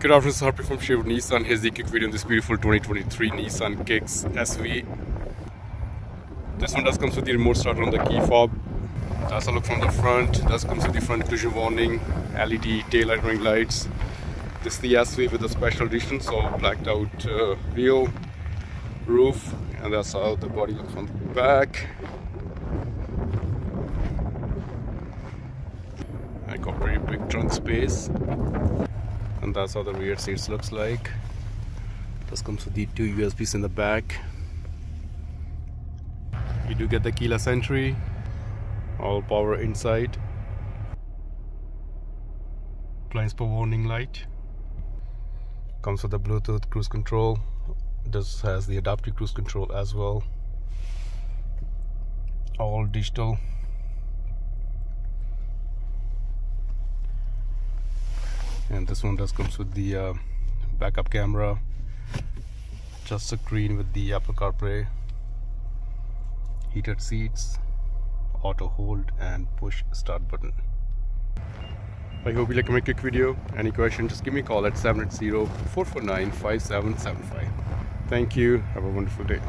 Good afternoon, is Harpreet from Sherwood Nissan. Here's the quick video on this beautiful 2023 Nissan Kicks SV. This one does comes with the remote starter on the key fob. That's a look from the front. Does comes with the front collision warning, LED taillight running lights. This is the SV with a special edition, so blacked out uh, wheel, roof, and that's how the body looks from the back. I got a very big trunk space and that's how the rear seats looks like. This comes with the two USBs in the back. You do get the keyless entry. All power inside. Blind spot warning light. Comes with the Bluetooth cruise control. This has the adaptive cruise control as well. All digital and this one does comes with the uh, backup camera. Just a screen with the Apple CarPlay. Heated seats. Auto hold and push start button. I hope you like my quick video. Any question just give me a call at 780-449-5775 thank you. Have a wonderful day